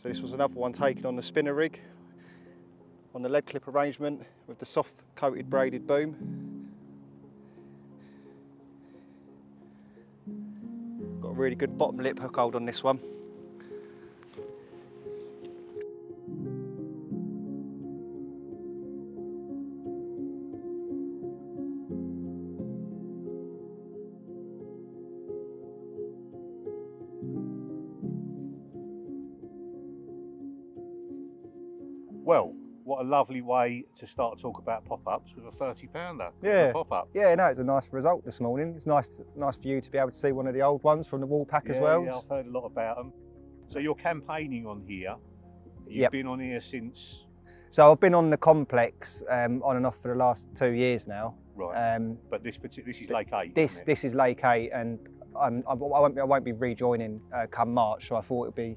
So this was another one taken on the spinner rig on the lead clip arrangement with the soft coated braided boom. Got a really good bottom lip hook hold on this one. Well, what a lovely way to start to talk about pop-ups with a 30 pounder. Yeah. Pop-up. Yeah, no, it's a nice result this morning. It's nice, nice for you to be able to see one of the old ones from the wall pack as well. Yeah, I've heard a lot about them. So you're campaigning on here. You've Yep. been on here since, So I've been on the complex um, on and off for the last two years now. right, Um, but this particular, this is Lake 8, this this is Lake Eight, and I'm, I won't be, I won't be rejoining uh, come March. So I thought it'd be,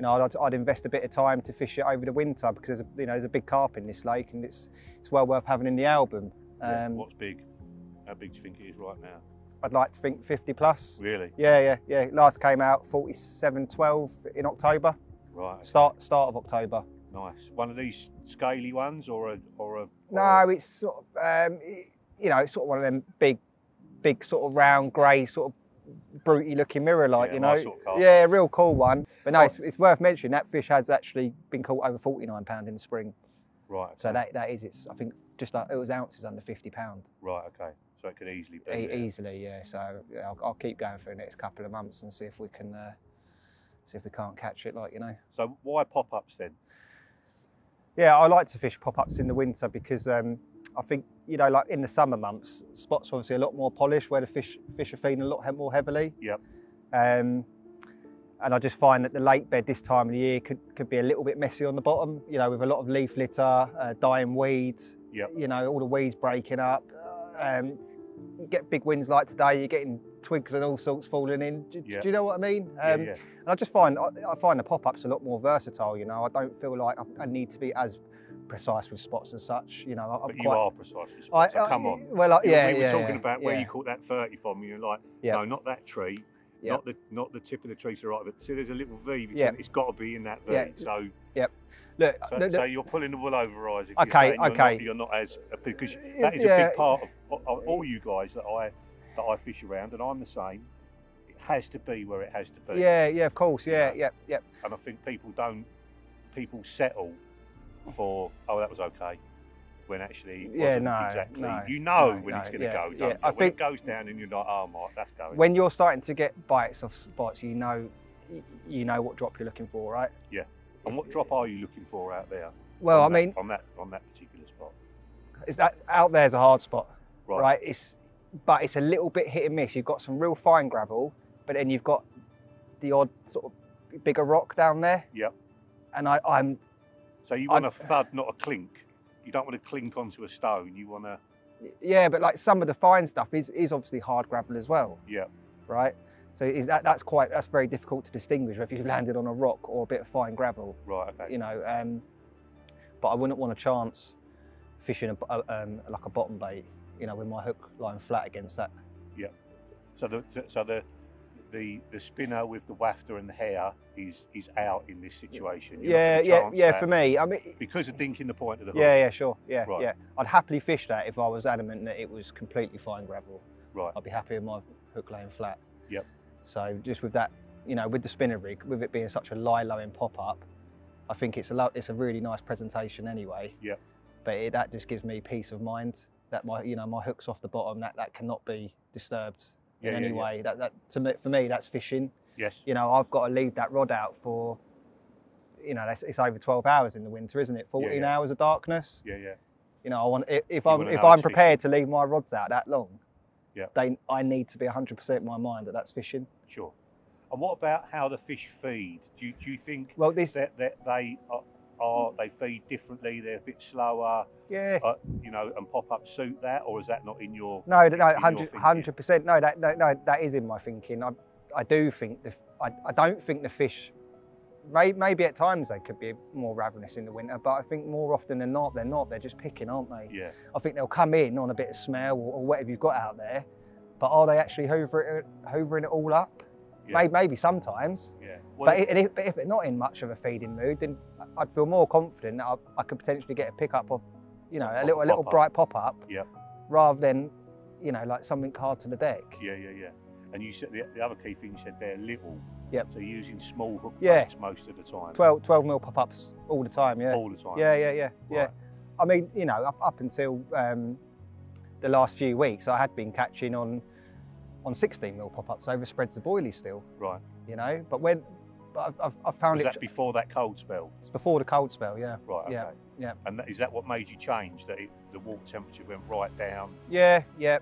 you know, I'd, I'd invest a bit of time to fish it over the winter because there's a, you know there's a big carp in this lake, and it's it's well worth having in the album. Um, What's big? How big do you think it is right now? I'd like to think 50 plus. Really? Yeah, yeah, yeah. Last came out 47.12 in October, Right. start start of October. Nice. One of these scaly ones or a or a or No, it's sort of, um, you know, it's sort of one of them big, big sort of round grey sort of brutey looking mirror like, Yeah, you know. sort of yeah, real cool one. But no, it's, it's worth mentioning that fish has actually been caught over 49 pound in the spring. right. So that that is it's I think just uh, it was ounces under 50 pound right. Okay. So it could easily be. e- easily. Yeah. So yeah, I'll, I'll keep going for the next couple of months and see if we can uh, see if we can't catch it like you know. So why pop-ups then? Yeah, I like to fish pop-ups in the winter because um, I think you know, like in the summer months, spots are obviously a lot more polished where the fish fish are feeding a lot more heavily. Yep. Um, and I just find that the lake bed this time of the year could, could be a little bit messy on the bottom. You know, with a lot of leaf litter, uh, dying weeds. Yep. You know, all the weeds breaking up. Um, you get big winds like today. You're getting twigs and all sorts falling in. Do, Yeah. do you know what I mean? Um, yeah. and I just find I, I find the pop-ups a lot more versatile. You know, I don't feel like I, I need to be as precise with spots as such. You know, I- I'm But you quite. are precisely. I, so come on. Well, I, You- yeah, we were yeah, talking yeah, about where you caught that 30 from. You're like, Yeah. no, not that tree, Yeah. not the not the tip of the tree to the right. But see, there's a little V. Yeah. It's got to be in that V. Yeah. So, yep. Look, so, the- so you're pulling the wool over eyes. Okay, you're okay. Not, you're not as because uh, that is a big part of, of, of all you guys that I that I fish around, and I'm the same. It has to be where it has to be. yeah, yeah, of course, yeah, Yeah. yeah, yeah. And I think people don't. People settle for oh that was okay. When actually Yeah, no, exactly. no, you know no, when no, it's going to yeah, go. Don't yeah. you? I when think- it goes down and you're like, oh my, that's going. When you're starting to get bites off spots, you know, you know what drop you're looking for, right? Yeah and what drop are you looking for out there? Well, I that- mean, on that on that particular spot, is that out there's a hard spot, right? right? It's but it's a little bit hit and miss. You've got some real fine gravel, but then you've got the odd sort of bigger rock down there. Yep. And I, I'm So you I- want a thud, not a clink. You don't want to clink onto a stone. You want to, yeah, but like some of the fine stuff is is obviously hard gravel as well. yeah, right? So is that that's quite that's very difficult to distinguish whether you've landed on a rock or a bit of fine gravel, right, okay, you know. Um, but I wouldn't want a chance fishing a, a- um, like a bottom bait, you know, with my hook lying flat against that. Yeah. So the so the the the spinner with the wafter and the hair is is out in this situation. You're yeah, yeah, yeah. For me, I mean, because of dinking the point of the hook. yeah, yeah, sure, yeah, Right. yeah. I'd happily fish that if I was adamant that it was completely fine gravel. Right. I'd be happy with my hook laying flat. Yep. So just with that, you know, with the spinner rig, with it being such a lie low in pop up, I think it's a lo- it's a really nice presentation anyway. Yep. But it, that just gives me peace of mind that my you know my hook's off the bottom that that cannot be disturbed Yeah, in yeah, any yeah. way. That that to me, for me that's fishing. Yes. You know, I've got to leave that rod out for. You know, that's, it's over 12 hours in the winter, isn't it? 14 yeah. hours of darkness. Yeah, yeah. You know, I want if, I'm if I'm it's prepared to leave my rods out that long, Yeah. they I need to be 100% in my mind that that's fishing. Sure. And what about how the fish feed? Do you, do you think Well, this that, that they are, are they feed differently? They're a bit slower, yeah, uh, you know, and pop up suit that, or is that not in your? no, no, in your 100 thinking? 100 percent. No, that, that no, that is in my thinking. I I do think the I, I don't think the fish. May, maybe at times they could be more ravenous in the winter, but I think more often than not they're not. They're just picking, aren't they? Yeah, I think they'll come in on a bit of smell or, or whatever you've got out there, but are they actually hoover it, hoovering it all up? Yeah. Maybe, sometimes. Yeah. Well, But, if, but if they're not in much of a feeding mood, then I'd feel more confident that I, I could potentially get a pickup of, you know, a little, a little pop-up. bright pop up, Yep. rather than, you know, like something hard to the deck. Yeah, yeah, yeah. And you said the, the other key thing you said they're little. Yep. So you're using small hook Yeah. most of the time. 12, 12 mil pop ups all the time. Yeah. All the time. Yeah, yeah, yeah, yeah. Right. I mean, you know, up, up until um, the last few weeks, I had been catching on on 16 mil pop ups over spreads of boilies still. Right. You know, but when but I've, I've, found Was it that before that cold spell? it's before the cold spell. Yeah. Right. Okay. Yeah, yeah. And that, is that what made you change? That it, the water temperature went right down, Yeah, yeah,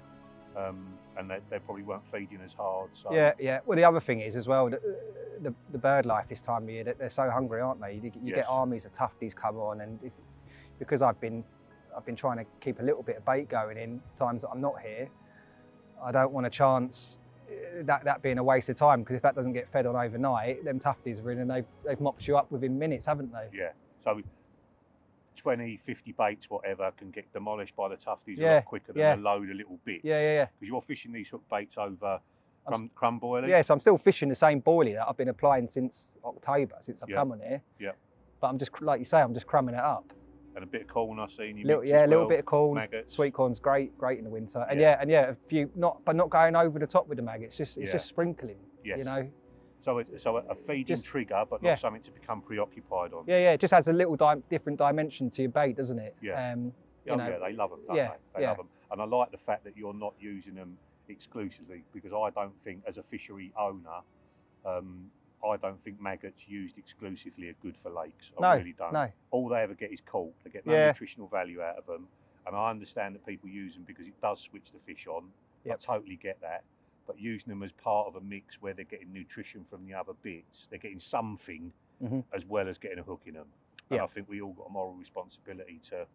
um, and they, they probably weren't feeding as hard. So yeah, yeah. Well, the other thing is as well, the, the, the bird life this time of year, that they're so hungry, aren't they? You, you Yes. get armies of tufties come on, and if, because I've been I've been trying to keep a little bit of bait going in times that I'm not here. I don't want a chance uh, that that being a waste of time because if that doesn't get fed on overnight, them tufties are in and they've they've mopped you up within minutes, haven't they? Yeah. So 20, 50 baits, whatever, can get demolished by the tufties a lot quicker than yeah. a load of little bits. Yeah, yeah, yeah. Because you're fishing these hook baits over crumb, crumb boiling. Yes, I'm still fishing the same boilie that I've been applying since October, since I've Yeah. come on here. Yeah. But I'm just like you say, I'm just crumbing it up. And a bit of corn I've seen you Little, yeah, a little well, bit of corn. maggots. Sweet corn's great, great in the winter. And Yeah. yeah, and yeah, a few not, but not going over the top with the maggots. Just it's Yeah. just sprinkling. Yes. You know. So, it, so a- feeding Just- trigger, but yeah. not something to become preoccupied on. Yeah, yeah. It just has a little di- different dimension to your bait, doesn't it? Yeah. Um, Oh, know, yeah, they love them, don't yeah, they? They yeah. love them. And I like the fact that you're not using them exclusively because I don't think, as a fishery owner, um, I don't think maggots used exclusively are good for lakes. I no, really don't. no. All they ever get is caught. They get no Yeah. nutritional value out of them. And I understand that people use them because it does switch the fish on. Yep. I totally get that. But using them as part of a mix where they're getting nutrition from the other bits, they're getting something Mhm. as well as getting a hook in them. And Yeah. I think we all got a moral responsibility to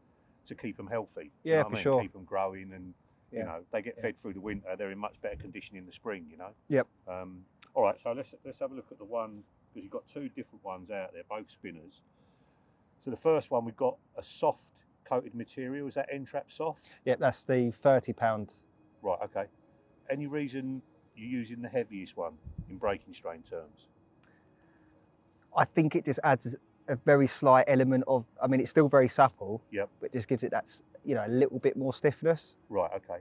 to keep them healthy. you Yeah, know what I for mean? sure. Keep them growing, and you Yeah. know they get Yeah. fed through the winter. They're in much better condition in the spring. You know. Yep. Um, all right, so let's let's have a look at the one because you've got two different ones out there, both spinners. So the first one we've got a soft coated material. Is that N-Trap soft? Yeah, that's the thirty pound. Right. Okay. Any reason you're using the heaviest one in breaking strain terms? I think it just adds a very slight element of. I mean, it's still very supple. Yep. But just gives it that you know a little bit more stiffness. Right. Okay.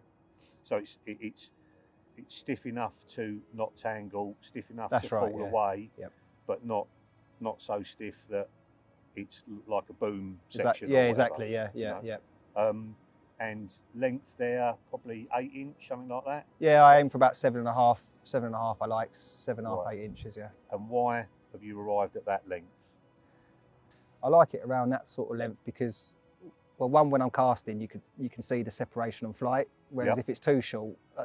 So it's it, it's it's stiff enough to not tangle, stiff enough That's to right, fall yeah. away, Yep. but not not so stiff that it's like a boom Is that- section. or yeah, whatever, exactly. Yeah, you yeah, know? yeah. Um, and length there probably eight inch, something like that. Yeah, I aim for about seven and a half. Seven and a half. I like seven and a half, Right. eight inches. Yeah. And why have you arrived at that length? I like it around that sort of length because, well, one when I'm casting, you could you can see the separation on flight. Whereas Yep. if it's too short, uh,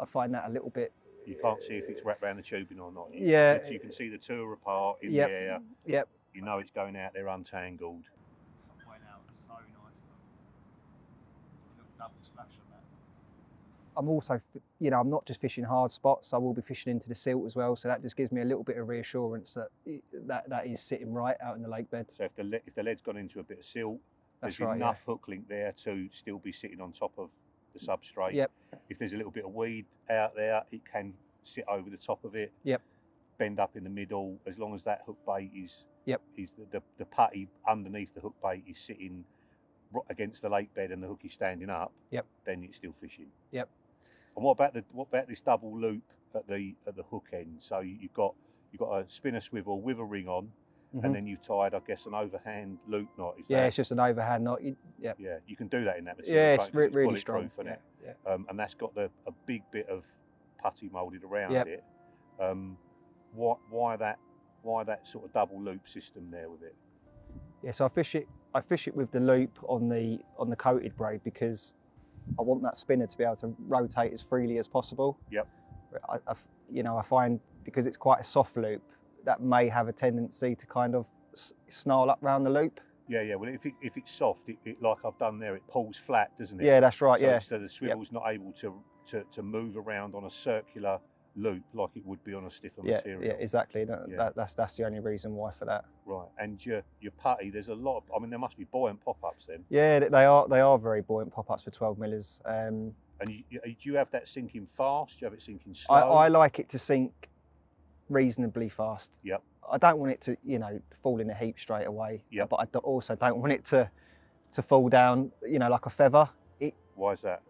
I find that a little bit. You can't see if it's wrapped around the tubing or not. You- Yeah. You can see the two apart in Yep. the air. Yep. You know it's going out there untangled. So nice. Double splash on that. I'm also, you know, I'm not just fishing hard spots. I will be fishing into the silt as well. So that just gives me a little bit of reassurance that that that is sitting right out in the lake bed. So if the le- if the lead's gone into a bit of silt, That's there's right. enough hook link there to still be sitting on top of the substrate. Yep. If there's a little bit of weed out there, it can sit over the top of it. Yep. Bend up in the middle, as long as that hook bait is. Yep. Is the, the, the putty underneath the hook bait is sitting against the lake bed and the hook is standing up. Yep. Then it's still fishing. Yep. And what about the what about this double loop at the at the hook end? So you've got you've got a spinner swivel with a ring on, Mhm. and then you've tied, I guess, an overhand loop knot. Is Yeah, that? it's just an overhand knot. You, yeah. Yeah, you can do that in that material. Yeah, it's you? re- really strong. Yeah, it? yeah. Um, and that's got the, a big bit of putty moulded around Yep. it. Um, why, why that? Why that sort of double loop system there with it? Yeah, so I fish it. I fish it with the loop on the on the coated braid because I want that spinner to be able to rotate as freely as possible. Yep. I, I you know, I find because it's quite a soft loop, that may have a tendency to kind of snarl up round the loop. Yeah, yeah. Well, if it, if it's soft, it, it, like I've done there, it pulls flat, doesn't it? Yeah, that's right. So, yeah, So the swivel's not able to, to to move around on a circular loop like it would be on a stiffer yeah, material. yeah, exactly. That, Yeah. that, that's that's the only reason why for that. Right. And your your putty, there's a lot. Of, I mean, there must be buoyant pop-ups then. Yeah, they are they are very buoyant pop-ups for 12 millers. Um, And you, you, do you have that sinking fast? Do you have it sinking slow? I, I like it to sink reasonably fast. Yep. I don't want it to, you know, fall in a heap straight away. Yep. But I also don't want it to to fall down, you know, like a feather. Why is that?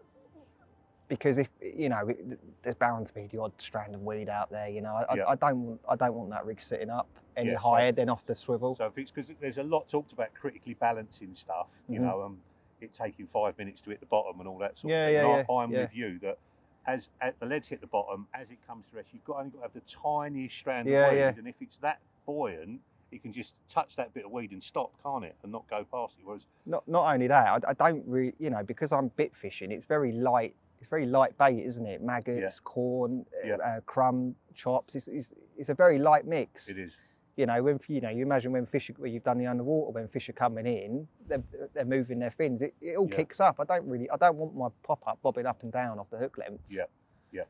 Because if you know, it, there's bound to be the odd strand of weed out there. You know, I, Yep. I, I don't want I don't want that rig sitting up any Yeah, so- higher than off the swivel. So if it's because there's a lot talked about critically balancing stuff, you Mhm. know, um, it taking five minutes to hit the bottom and all that sort Yeah, of thing. yeah, and I, yeah, I'm yeah. with you that as, as the leads hit the bottom, as it comes to rest, you've got only got to have the tiniest strand Yeah, of weed, yeah. and if it's that buoyant, it can just touch that bit of weed and stop, can't it, and not go past it. Whereas Not not only that, I, I don't really, you know, because I'm bit fishing. It's very light. It's very light bait, isn't it? Maggots, corn, Yeah. uh, crumb, chops. It's, it's, it's a very light mix. it is, you know, when you know, you imagine when fish, when you've done the underwater, when fish are coming in, they're, they're moving their fins. It, it all Yeah. kicks up. I don't really, I don't want my pop up bobbing up and down off the hook length. Yeah, yeah.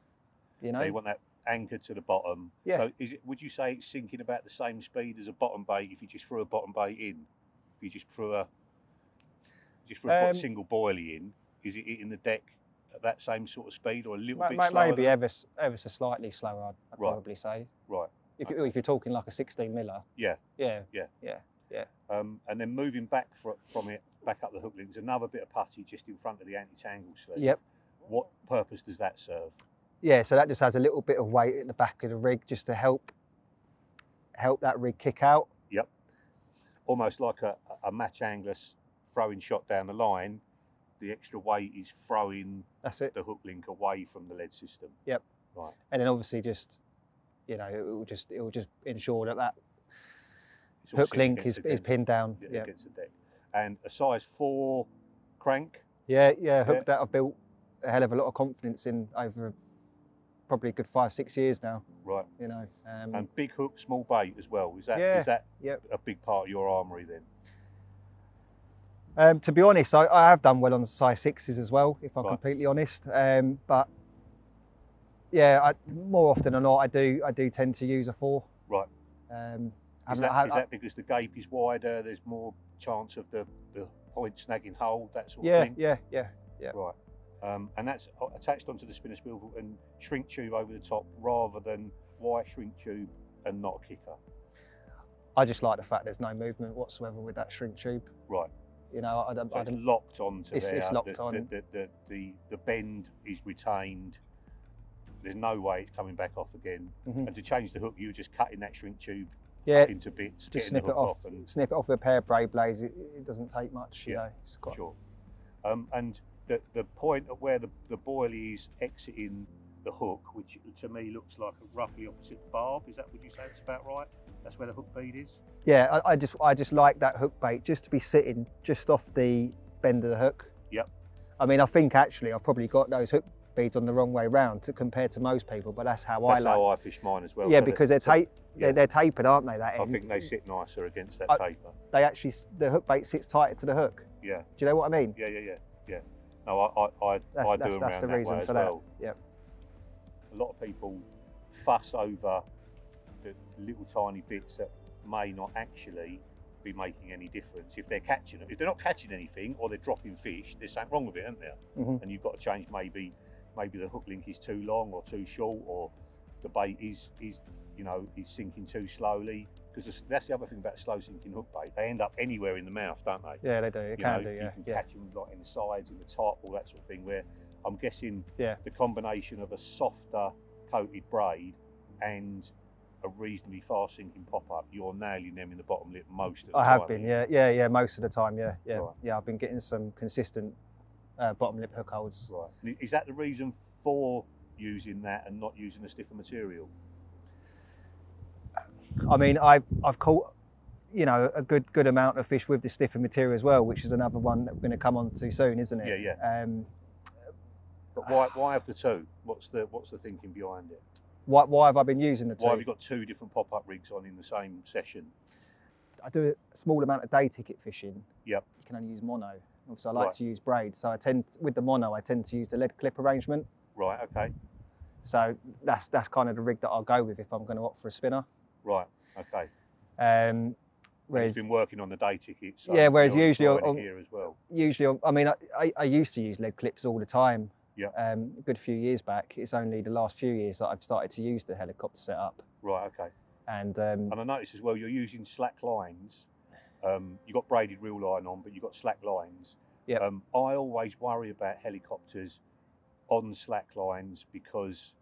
You know, so you want that anchor to the bottom. Yeah. So is it? Would you say it's sinking about the same speed as a bottom bait if you just threw a bottom bait in? If you just threw a just threw a Um, single boilie in, is it hitting the deck at that same sort of speed or a little bit slower? maybe ever, ever so slightly slower. I'd, I'd Right. probably say. Right. If, you, if you're talking like a 16 miller. Yeah. Yeah. Yeah. Yeah. Yeah. Um, and then moving back fro- from it back up the hook link, there's another bit of putty just in front of the anti-tangle sleeve. Yep. What purpose does that serve? Yeah. So that just has a little bit of weight at the back of the rig just to help help that rig kick out. Yep. Almost like a, a match angler throwing shot down the line. The extra weight is throwing That's it. the hook link away from the lead system. Yep. Right. And then obviously just, you know, it will just it will just ensure that that It's hook link is, is pinned down. yeah, against the deck. And a size four crank. Yeah, yeah, hook Yeah. that I've built a hell of a lot of confidence in over probably a good five, six years now. Right. You know, um, And big hook, small bait as well. Is that is Yeah, that yep. a big part of your armory then? um, to be honest, I, I have done well on size sixes as well, if I'm Right. completely honest. Um, but yeah, I, more often than not, I do I do tend to use a four. Right. Um, Is that, is that because the gape is wider? There's more chance of the, the point snagging hold, that sort of thing. yeah, yeah. Yeah. Right. Um, and that's attached onto the spinner swivel and shrink tube over the top rather than white shrink tube and not a kicker. I just like the fact there's no movement whatsoever with that shrink tube. Right. You know, I don't, So I it's don't locked onto It's- there. it's locked the, on. The, the, the, the, the bend is retained. There's no way it's coming back off again. Mhm. And to change the hook, you're just cutting that shrink tube yeah, into bits, just snip it off, off, and snip it off with a pair of braid blades. It, it doesn't take much, you Yeah, know. It's quite, Sure. Um, and the, the point at where the, the boilie is exiting the hook, which to me looks like a roughly opposite barb, is that would you say it's about right? That's where the hook bead is? Yeah, I, I just I just like that hook bait just to be sitting just off the bend of the hook. Yep. I mean, I think actually I've probably got those hook beads on the wrong way round to compared to most people, but that's how That's I like. how I fish mine as well. yeah, because they're tape yeah. they're, they're tapered, aren't they? That I end. think they sit nicer against that I- taper. They actually the hook bait sits tighter to the hook. Yeah, Do you know what I mean? yeah, yeah, yeah, yeah. No, I, I, I, That's I do that's, them that's the that reason for that. well. Yep. A lot of people fuss over the little tiny bits that may not actually be making any difference. If they're catching it, if they're not catching anything or they're dropping fish, there's something wrong with it, isn't there? Mhm. And you've got to change maybe maybe the hook link is too long or too short or the bait is is you know is sinking too slowly because that's the other thing about slow sinking hook bait. They end up anywhere in the mouth, don't they? Yeah, they do. You can know, do. you Yeah, can yeah. catch them like in the sides, in the top, all that sort of thing. Where I'm guessing Yeah. the combination of a softer coated braid and a reasonably fast sinking pop up, you're nailing them in the bottom lip most of the I time. I have been. Yeah, yeah, yeah. Most of the time, yeah, yeah, Right. yeah. I've been getting some consistent uh, bottom lip hook holds. Right. Is that the reason for using that and not using a stiffer material? I mean, I've I've caught you know a good good amount of fish with the stiffer material as well, which is another one that we're going to come on to soon, isn't it? Yeah, yeah. Um, But why, why have the two? What's the what's the thinking behind it? why, why have I been using the two? Why have you got two different pop up rigs on in the same session? I do a small amount of day ticket fishing. Yep. You can only use mono. Obviously, I like Right. to use braids, so I tend with the mono I tend to use the lead clip arrangement. Right. Okay. So that's that's kind of the rig that I'll go with if I'm going to opt for a spinner. Right. Okay. Um, whereas You've been working on the day ticket. So Yeah, whereas usually on- here as well. usually, I mean, I, I, I used to use lead clips all the time. Yeah. Um, a good few years back. It's only the last few years that I've started to use the helicopter setup. Right. Okay. And um, and I noticed as well you're using slack lines. Um, you've got braided reel line on, but you've got slack lines. Yeah. Um, I always worry about helicopters on slack lines because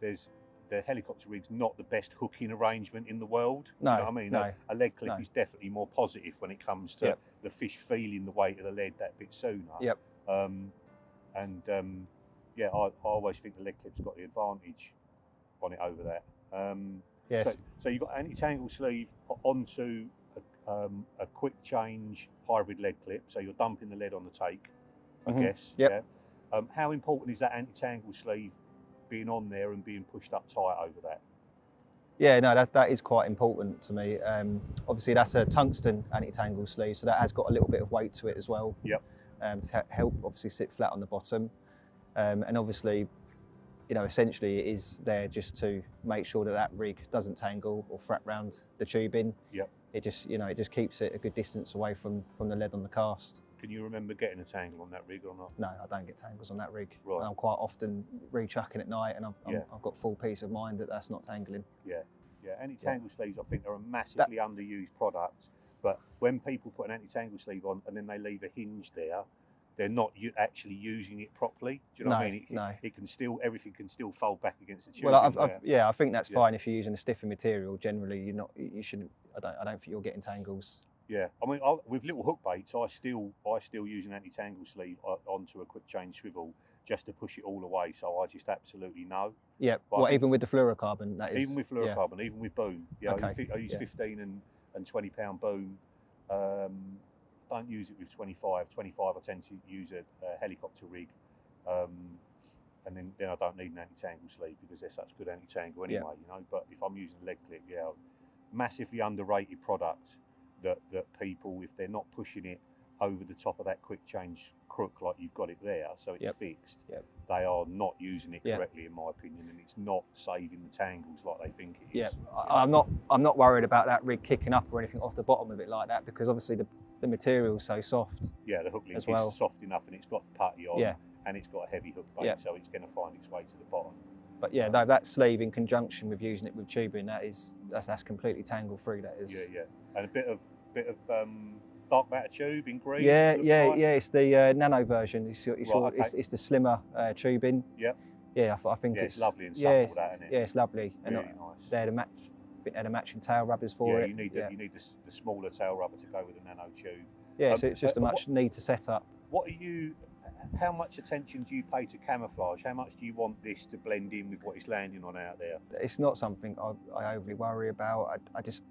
there's the helicopter rig's not the best hooking arrangement in the world. No, you know I mean? no, a, a lead clip no. is definitely more positive when it comes to Yep. the fish feeling the weight of the lead that bit sooner. Yep. Um, and um, yeah, I, I always think the lead clip's got the advantage on it over that. Um, yes, so, so you've got anti-tangle sleeve onto um, a quick change hybrid lead clip. So you're dumping the lead on the take, I Mhm. guess. Yep. Yeah. Um, how important is that anti-tangle sleeve being on there and being pushed up tight over that? yeah, no, that, that is quite important to me. Um, obviously, that's a tungsten anti-tangle sleeve, so that has got a little bit of weight to it as well. Yep. Um, to help obviously sit flat on the bottom, um, and obviously, you know, essentially it is there just to make sure that that rig doesn't tangle or frat round the tubing. Yep. It just, you know, it just keeps it a good distance away from from the lead on the cast. Can you remember getting a tangle on that rig or not? No, I don't get tangles on that rig. Right. And I'm quite often rechucking at night, and I've, I'm, Yeah. I've got full peace of mind that that's not tangling. Yeah, yeah. anti-tangle sleeves I think are a massively underused product. But when people put an anti-tangle sleeve on and then they leave a hinge there, they're not actually using it properly. Do you know what I mean? It, no. it can still everything can still fold back against the tube. Well, I've, I've, yeah, I think that's Yeah. fine if you're using a stiffer material. Generally, you're not, you shouldn't. I don't, I don't think you're getting tangles. yeah. I mean, I, with little hook baits, I still I still use an anti-tangle sleeve onto a quick change swivel just to push it all away. So I just absolutely know. Yeah, But well, even with the fluorocarbon, that is even with yeah. fluorocarbon, even with boom. Yeah, I, Okay, use, I use yeah. 15 and, and 20 pound boom. Um, don't use it with 25. 25, I tend to use a, a helicopter rig. Um, and then, then I don't need an anti-tangle sleeve because they're such good anti-tangle Yeah. anyway, you know. But if I'm using a lead clip, yeah, massively underrated product that, that people, if they're not pushing it over the top of that quick change crook like you've got it there, so it's Yep. fixed, Yep. they are not using it Yeah. correctly, in my opinion, and it's not saving the tangles like they think it is. Yeah, I'm not. I'm not worried about that rig kicking up or anything off the bottom of it like that because obviously the, the material is so soft. Yeah, the hook link as well. is soft enough and it's got the putty on Yeah. and it's got a heavy hook bait, so it's going to find its way to the bottom. But yeah, no, that sleeve in conjunction with using it with tubing, that is that's, that's completely tangle free. That is. Yeah, yeah. And a bit of bit of um, dark matter tube in green. Yeah, yeah, like. yeah. It's the uh, nano version. It's, it's, Right, all, okay. it's, it's the slimmer uh, tubing. Yeah. Yeah, I, I think Yeah, it's, it's lovely and yeah, supple, it's- that, isn't it? Yeah, it's lovely. And Really uh, nice. they're the match. I think they're the matching tail rubbers for yeah, it. you need the, yeah, you need the, the smaller tail rubber to go with the nano tube. yeah um, so it's just a much neater setup. What are you? How much attention do you pay to camouflage? How much do you want this to blend in with what it's landing on out there? It's not something I, I overly worry about. I, I just,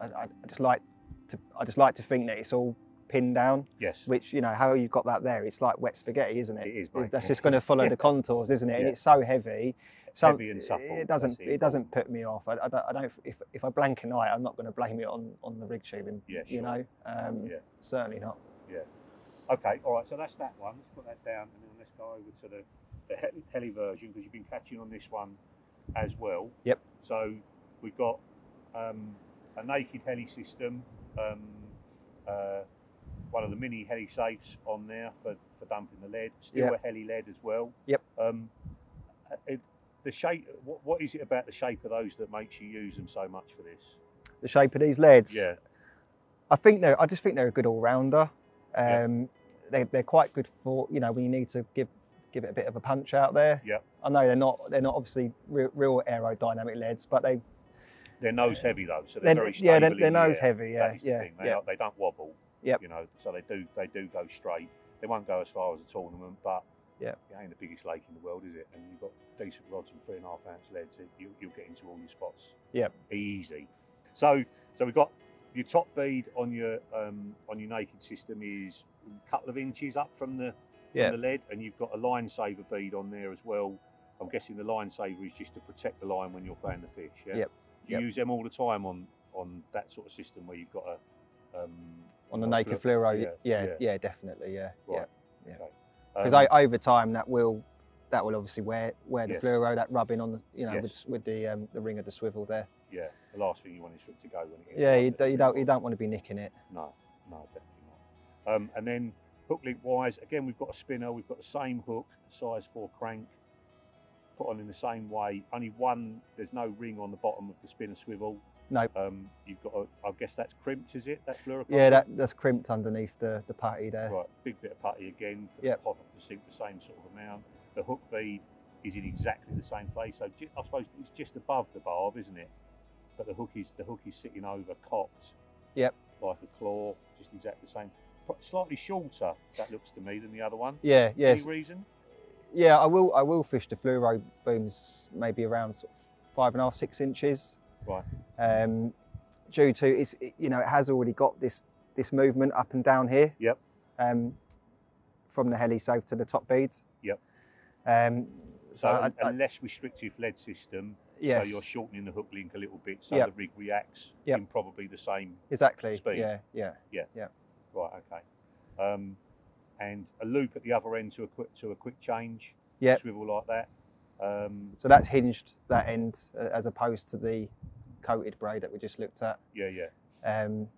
I, I just like to, I just like to think that it's all pinned down. Yes. Which you know how you've got that there. It's like wet spaghetti, isn't it? It is, mate, That's just going to follow Yeah. the contours, isn't it? And it's so heavy. So Heavy and supple, It doesn't. It doesn't put me off. I, I don't. I don't if, if I blank a night, I'm not going to blame it on on the rig tubing. Yeah, You know. Um, Yeah. Certainly not. Okay, all right, so that's that one. Let's put that down and then let's go over to the, the heli, heli version because you've been catching on this one as well. Yep. So we've got um, a naked heli system, um, uh, one of the mini heli safes on there for, for dumping the lead, still Yep. a heli lead as well. Yep. Um, it, the shape, what, what is it about the shape of those that makes you use them so much for this? The shape of these leads. Yeah, I think they're. I just think they're a good all rounder. Yeah. Um, they, they're quite good for you know when you need to give give it a bit of a punch out there. yeah. I know they're not they're not obviously real, real aerodynamic leads, but they They're nose heavy though, so they're, they're, very yeah they're, they're nose air. heavy. Yeah, the yeah, thing. They, yeah. don't, they don't wobble. Yep. You know, so they do they do go straight. They won't go as far as a tournament, but yeah, it ain't the biggest lake in the world, is it? And you've got decent rods and three and a half ounce leads. You, you'll get into all your spots. Yep. Easy. So so we've got your top bead on your um, on your naked system is a couple of inches up from the Yeah. from the lead, and you've got a line saver bead on there as well. I'm guessing the line saver is just to protect the line when you're playing the fish. Yeah. Yep. You Yep. use them all the time on on that sort of system where you've got a um, On the naked flu- fluoro, yeah, yeah, yeah. yeah, definitely, yeah, Right. yeah. Okay. Because Um, over time that will that will obviously wear wear the Yes. fluoro, that rubbing on the you know Yes. with, with the um, the ring of the swivel there. Yeah, the last thing you want is for it to go when it Yeah, you, do- you don't you don't want to be nicking it. No, no, definitely not. Um, and then hook link wise, again, we've got a spinner, we've got the same hook, size 4 crank, put on in the same way. Only one, there's no ring on the bottom of the spinner swivel. No. Um, you've got, a, I guess that's crimped, is it? That fluorocarbon? Yeah, that, that's crimped underneath the, the putty there. Right, big bit of putty again for Yep. the pot to sink the same sort of amount. The hook bead is in exactly the same place. So I suppose it's just above the barb, isn't it? But the hook is the hook is sitting over cocked. Yep. Like a claw, just exactly the same. Slightly shorter, that looks to me, than the other one. Yeah, yes. Any reason? Yeah, I will I will fish the fluoro booms maybe around sort of five and a half, six inches. Right. Um, due to it's it- you know it has already got this this movement up and down here. Yep. Um, from the heli safe to the top beads. Yep. Um, So so a, a less restrictive lead system. Yes, So you're shortening the hook link a little bit, so Yep. the rig reacts Yep. in probably the same. exactly. speed. Yeah, yeah. Yeah. Yeah. Right. Okay. Um, and a loop at the other end to a quick to a quick change. Yep. Swivel like that. Um, So that's hinged that end uh, as opposed to the coated braid that we just looked at. yeah. Yeah. um,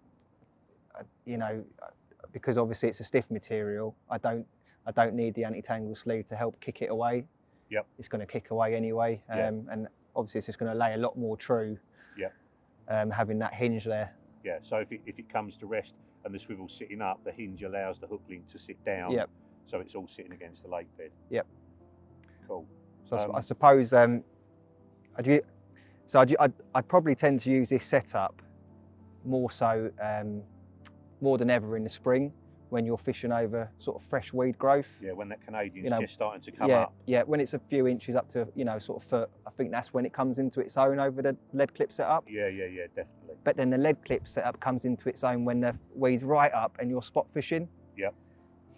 I- you know, uh, because obviously it's a stiff material, I don't, I don't need the anti-tangle sleeve to help kick it away. Yep. It's going to kick away anyway, um, Yeah. and obviously it's just going to lay a lot more true. Yeah. Um, having that hinge there. Yeah. So if it, if it comes to rest and the swivel's sitting up, the hinge allows the hook link to sit down. Yep. So it's all sitting against the lake bed. Yep. Cool. So Um, I suppose, um, I'd, so I'd, I'd, I'd probably tend to use this setup more so, um, more than ever in the spring when you're fishing over sort of fresh weed growth. Yeah. When that Canadian's You know, just starting to come yeah, up. yeah. When it's a few inches up to you know sort of foot, I think that's when it comes into its own over the lead clip setup. Yeah. Yeah. Yeah. Definitely. But then the lead clip setup comes into its own when the weed's right up and you're spot fishing. Yep.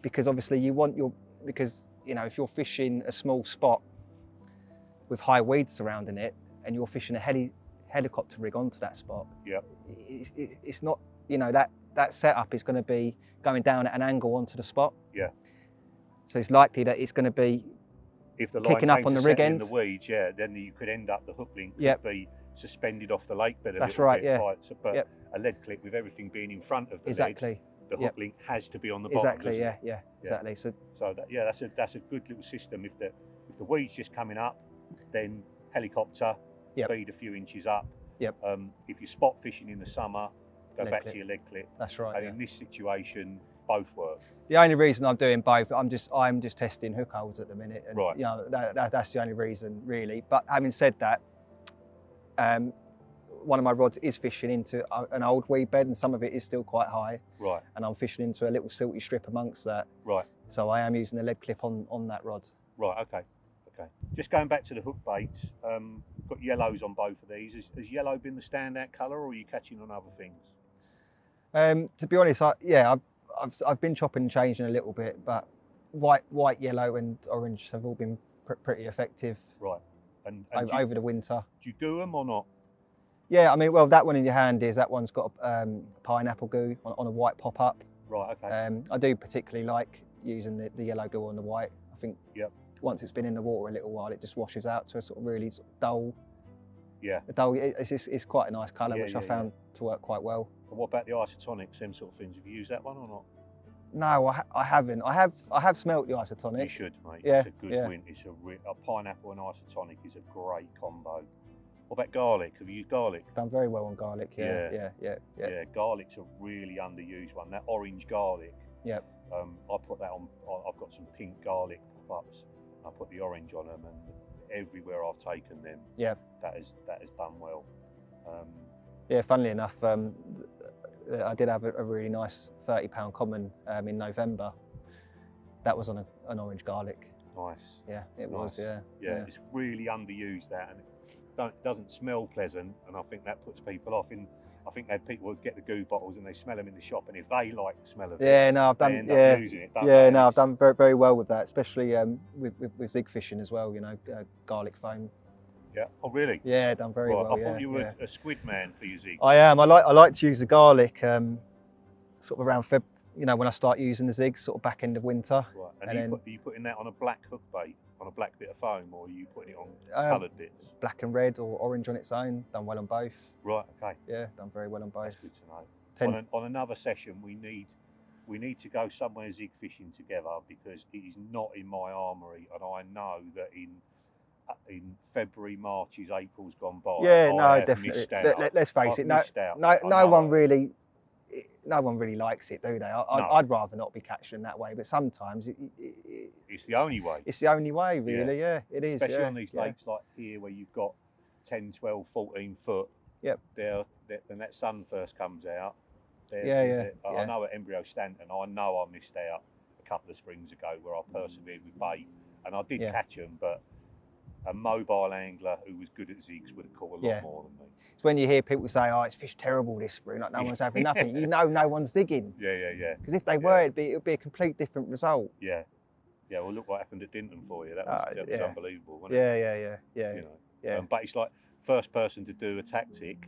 Because obviously you want your because you know if you're fishing a small spot with high weeds surrounding it and you're fishing a heli, helicopter rig onto that spot. Yep. It, it, it's not you know that that setup is going to be going down at an angle onto the spot. Yeah. So it's likely that it's going to be If the Kicking up on the rig end. the weeds, yeah, then you could end up the hook link could Yep. be suspended off the lake bed a That's little right, bit. yeah. Right, so, but Yep. a lead clip with everything being in front of the lead, exactly the hook Yep. link has to be on the bottom. exactly doesn't yeah, yeah exactly. So So that, yeah, that's a that's a good little system. If the if the weeds just coming up, then helicopter, Yep. feed a few inches up. Yep. Um, if you spot fishing in the summer, go Lead back clip. to your lead clip. that's right. and yeah. in this situation, both work. The only reason I'm doing both, I'm just I'm just testing hook holds at the minute, and Right. you know that, that, that's the only reason really. But having said that, um, one of my rods is fishing into an old weed bed, and some of it is still quite high, Right, and I'm fishing into a little silty strip amongst that. right, So I am using the lead clip on on that rod. right. Okay, okay. Just going back to the hook baits, um, got yellows on both of these. Has, has yellow been the standout colour, or are you catching on other things? Um, to be honest, I, yeah, I've, I've I've been chopping and changing a little bit, but white, white, yellow, and orange have all been pr- pretty effective Right. And, and do, you, over the winter. do you do them or not? Yeah, I mean, well, that one in your hand is that one's got um, pineapple goo on, on a white pop up. Right. Okay. Um, I do particularly like using the, the yellow goo on the white. I think Yep. once it's been in the water a little while, it just washes out to a sort of really dull, yeah. dull. it- It's it's quite a nice colour, Yeah, which yeah, I found to work quite well. And what about the isotonics, them sort of things? Have you used that one or not? No, I, ha- I haven't. I have I have smelt the isotonic. You isotonic. should, mate. Yeah, It's a good yeah. win. It's a, a pineapple and isotonic is a great combo. What about garlic? Have you used garlic? Done very well on garlic. Yeah, Yeah. yeah, yeah, yeah. Garlic's a really underused one. That orange garlic. Yep. Um, I put that on. I've got some pink garlic pop-ups. I put the orange on them, and everywhere I've taken them, Yeah. that has that has done well. Um, Yeah, funnily enough, um, I did have a, a really nice thirty pound common um, in November. That was on a, an orange garlic. nice. Yeah, it was. Nice. Yeah, Yeah, it's really underused that, and it don't, doesn't smell pleasant, and I think that puts people off. In I think that people would get the goo bottles and they smell them in the shop, and if they like the smell of it, Yeah, no, I've done. Yeah, it. yeah, no, I've done very, very well with that, especially um, with, with, with zig fishing as well. You know, uh, garlic foam. Yeah. Oh, really? Yeah, done very right. well. I yeah, thought you were yeah. a squid man for your zig. I am. I like. I like to use the garlic. Um, sort of around Feb. You know, when I start using the zig, sort of back end of winter. Right. And, and you then- put, are you putting that on a black hook bait, on a black bit of foam, or are you putting it on Um, coloured bits? black and red or orange on its own. Done well on both. Right. Okay. Yeah, done very well on both. That's good to know. Ten- On, an, on another session, we need we need to go somewhere zig fishing together because it is not in my armory, and I know that in uh, in February, March, March's, April's gone by. Yeah, I no, definitely. Let, us face I've it. No, no, no one I- no one really likes it, do they? I, No. I'd rather not be catching them that way, but sometimes it, it, it, It's the only way, it's the only way, really. Yeah, it is. especially yeah, on these yeah. lakes like here where you've got 10, 12, 14 foot. Yep. There, when that sun first comes out. there- Yeah, yeah, there- I- know at Embryo Stanton, I know I missed out a couple of springs ago where I persevered with bait, and I did Yeah. catch them, but a mobile angler who was good at zigs would have caught a lot Yeah. more than me. It's when you hear people say, "Oh, it's fish terrible this spring," like no one's having nothing. You know, no one's digging Yeah, yeah, yeah, because if they were, it'd be it'd be a complete different result. yeah. Yeah, well, look what happened at Dinton for you. That was, Ah, that was yeah. unbelievable, wasn't Yeah, yeah, yeah, yeah. You know. yeah. Um, but it's like first person to do a tactic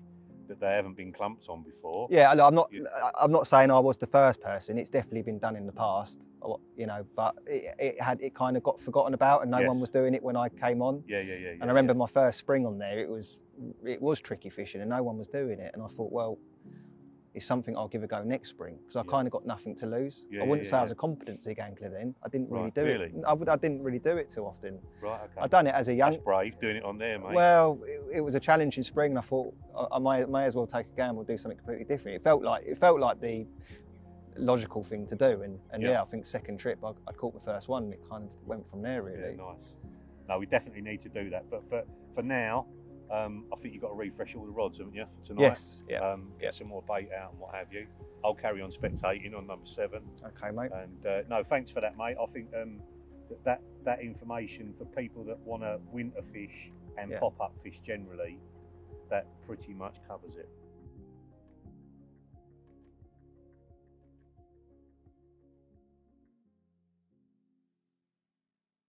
that they haven't been clumped on before. Yeah, I'm not. I'm not saying I was the first person. It's definitely been done in the past, you know. But it, it had it kind of got forgotten about, and no one was doing it when I came on. Yeah, yeah, yeah. yeah And I remember my first spring on there. It was it was tricky fishing, and no one was doing it. And I thought, well, it's something I'll give a go next spring because I Yeah. kind of got nothing to lose. Yeah, I wouldn't yeah, say I was a competency angler then. I didn't really Right, do really? it. I, would, I didn't really do it too often. Right, okay. I done it as a young. That's brave, doing it on there, mate. Well, it, it was a challenging spring, and I thought I, I may, may as well take a gamble, do something completely different. It felt like it felt like the logical thing to do, and, and Yeah. I think second trip I, I caught the first one, and it kind of went from there yeah, really. nice. No, we definitely need to do that. But for, for now, um, I think you've got to refresh all the rods, haven't you, for tonight? Yes, yeah, Um, yeah. Get some more bait out and what have you. I'll carry on spectating on number seven. okay, mate. And uh, no, thanks for that, mate. I think um, that, that that information for people that want to winter fish and Yeah. pop up fish generally, that pretty much covers it.